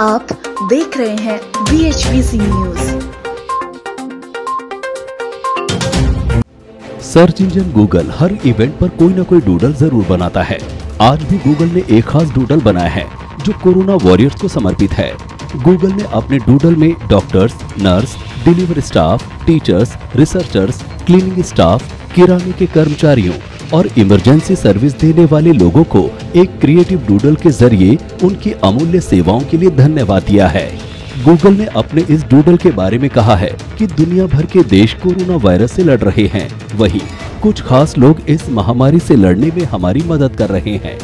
आप देख रहे हैं B H news search engine Google हर इवेंट पर कोई ना कोई डूडल ज़रूर बनाता है। आज भी गूगल ने एक खास डूडल बनाया है, जो कोरोना वॉरियर्स को समर्पित है। गूगल ने अपने डूडल में doctors nurse delivery staff teachers researchers cleaning staff किराने के कर्मचारियों और इमरजेंसी सर्विस देने वाले लोगों को एक क्रिएटिव डूडल के ज़रिए उनकी अमूल्य सेवाओं के लिए धन्यवाद दिया है। गूगल ने अपने इस डूडल के बारे में कहा है कि दुनिया भर के देश कोरोना वायरस से लड़ रहे हैं। वहीं, कुछ खास लोग इस महामारी से लड़ने में हमारी मदद कर रहे हैं।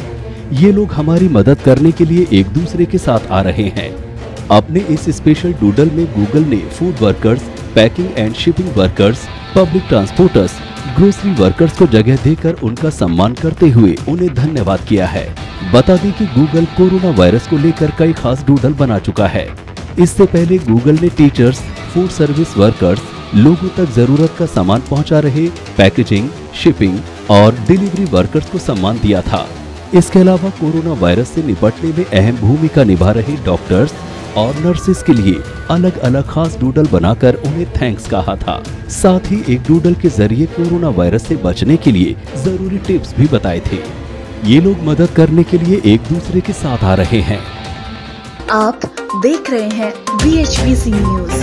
ये लोग हमारी मदद करने के लिए एक दूसरे के साथ आ रहे हैं। अपने इस स्पेशल डूडल में गूगल ने food workers packing and shipping workers public transporters grocery workers को जगह देकर उनका सम्मान करते हुए उन्हें धन्यवाद किया है। बता दें कि गूगल कोरोना वायरस को लेकर कई खास डूडल बना चुका है। इससे पहले गूगल ने टीचर्स फ़ूड सर्विस वर्कर्स लोगों तक ज़रूरत का सामान पहुँचा रहे पैकेजिंग शिपिंग और डिलीवरी वर्कर्स को सम्मान दिया था। इसके अलावा कोरोना वायरस से निपटने में अहम भूमिका निभा रहे डॉक्टर्स और नर्सेस के लिए अलग अलग खास डूडल बनाकर उन्हें थैंक्स कहा था। साथ ही एक डूडल के ज़रिए कोरोना वायरस से बचने के लिए ज़रूरी टिप्स भी बताए थे। ये लोग मदद करने के लिए एक दूसरे के साथ आ रहे हैं। आप देख रहे हैं बी एच न्यूज़